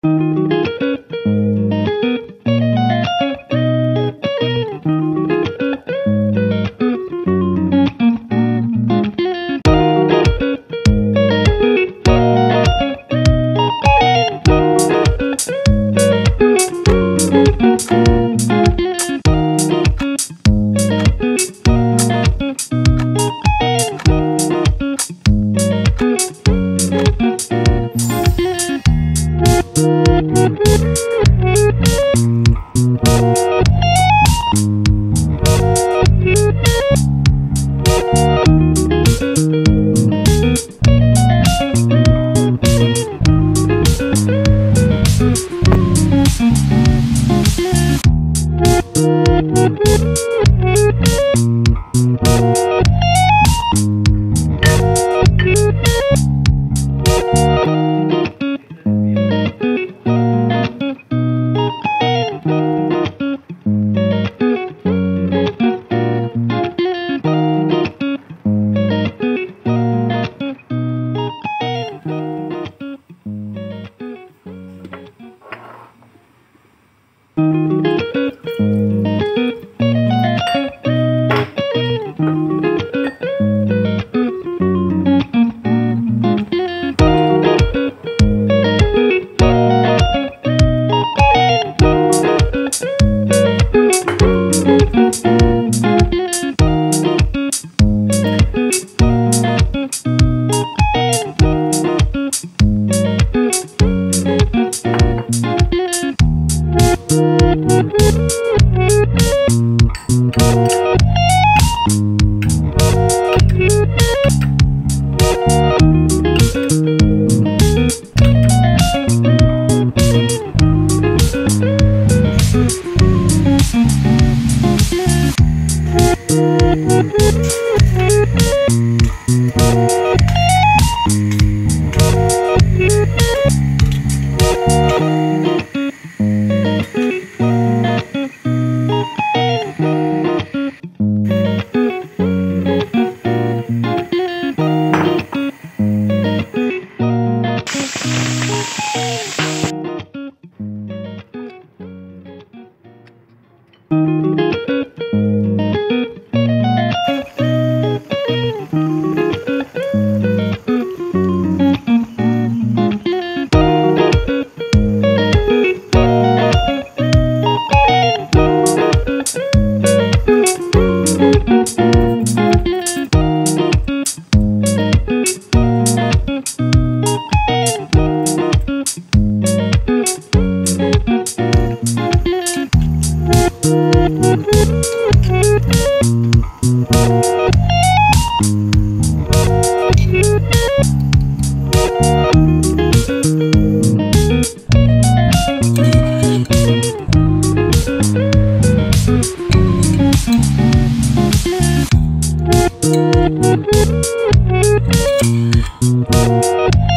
Thank Thank Thank Thank you.